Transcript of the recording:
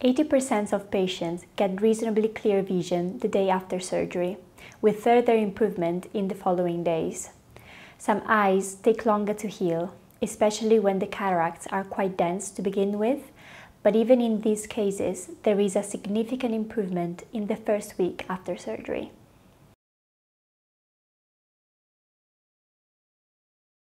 80% of patients get reasonably clear vision the day after surgery, with further improvement in the following days. Some eyes take longer to heal, especially when the cataracts are quite dense to begin with, but even in these cases, there is a significant improvement in the first week after surgery.